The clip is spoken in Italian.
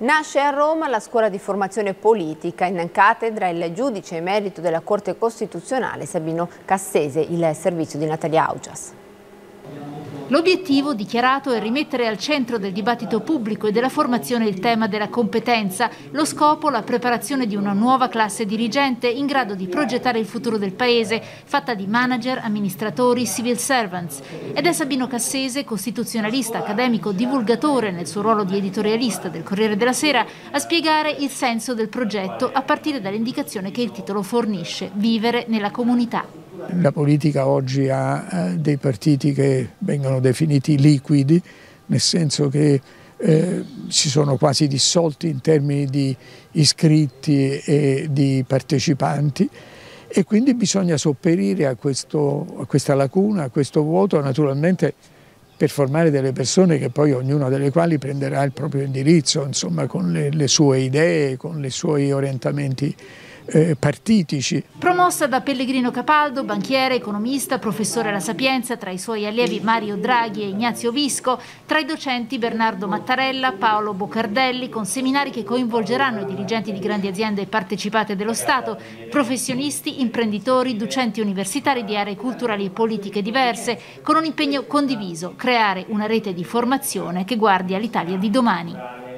Nasce a Roma la scuola di formazione politica, in cattedra il giudice emerito della Corte Costituzionale Sabino Cassese, il servizio di Natalia Augias. L'obiettivo dichiarato è rimettere al centro del dibattito pubblico e della formazione il tema della competenza, lo scopo la preparazione di una nuova classe dirigente in grado di progettare il futuro del Paese, fatta di manager, amministratori, civil servants. Ed è Sabino Cassese, costituzionalista, accademico, divulgatore nel suo ruolo di editorialista del Corriere della Sera, a spiegare il senso del progetto a partire dall'indicazione che il titolo fornisce, vivere nella comunità. La politica oggi ha eh, dei partiti che vengono definiti liquidi, nel senso che eh, si sono quasi dissolti in termini di iscritti e di partecipanti. E quindi bisogna sopperire a, questo, a questa lacuna, a questo vuoto, naturalmente per formare delle persone che poi ognuna delle quali prenderà il proprio indirizzo, insomma con le, le sue idee, con i suoi orientamenti eh, partitici. Promossa da Pellegrino Capaldo, banchiere, economista, professore alla Sapienza, tra i suoi allievi Mario Draghi e Ignazio Visco, tra i docenti Bernardo Mattarella, Paolo Boccardelli, con seminari che coinvolgeranno i dirigenti di grandi aziende partecipate dello Stato, professionisti, imprenditori, docenti universitari di aree culturali e politiche diverse, con un impegno condiviso, creare una rete di formazione che guardi all'Italia di domani.